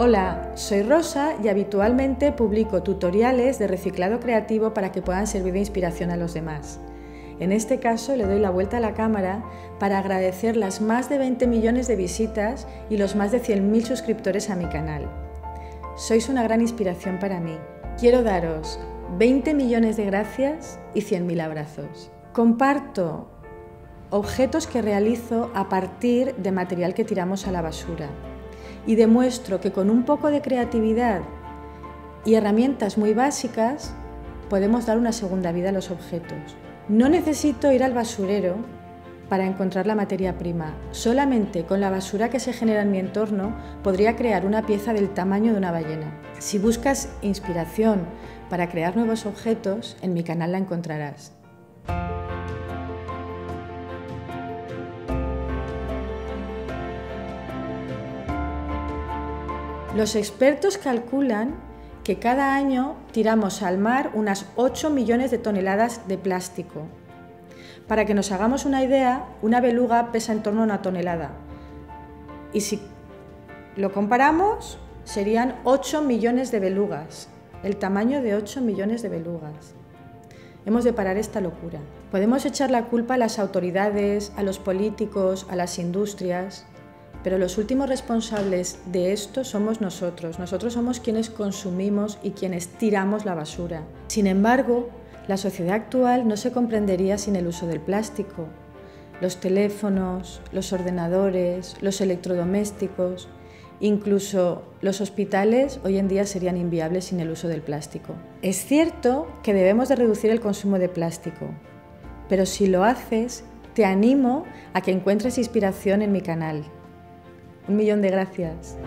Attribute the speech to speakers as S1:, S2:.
S1: Hola, soy Rosa y habitualmente publico tutoriales de reciclado creativo para que puedan servir de inspiración a los demás. En este caso le doy la vuelta a la cámara para agradecer las más de 20 millones de visitas y los más de 100.000 suscriptores a mi canal. Sois una gran inspiración para mí. Quiero daros 20 millones de gracias y 100.000 abrazos. Comparto objetos que realizo a partir de material que tiramos a la basura y demuestro que con un poco de creatividad y herramientas muy básicas podemos dar una segunda vida a los objetos. No necesito ir al basurero para encontrar la materia prima. Solamente con la basura que se genera en mi entorno podría crear una pieza del tamaño de una ballena. Si buscas inspiración para crear nuevos objetos, en mi canal la encontrarás. Los expertos calculan que cada año tiramos al mar unas 8 millones de toneladas de plástico. Para que nos hagamos una idea, una beluga pesa en torno a una tonelada. Y si lo comparamos, serían 8 millones de belugas, el tamaño de 8 millones de belugas. Hemos de parar esta locura. Podemos echar la culpa a las autoridades, a los políticos, a las industrias, pero los últimos responsables de esto somos nosotros. Nosotros somos quienes consumimos y quienes tiramos la basura. Sin embargo, la sociedad actual no se comprendería sin el uso del plástico. Los teléfonos, los ordenadores, los electrodomésticos, incluso los hospitales hoy en día serían inviables sin el uso del plástico. Es cierto que debemos de reducir el consumo de plástico, pero si lo haces, te animo a que encuentres inspiración en mi canal. Un millón de gracias.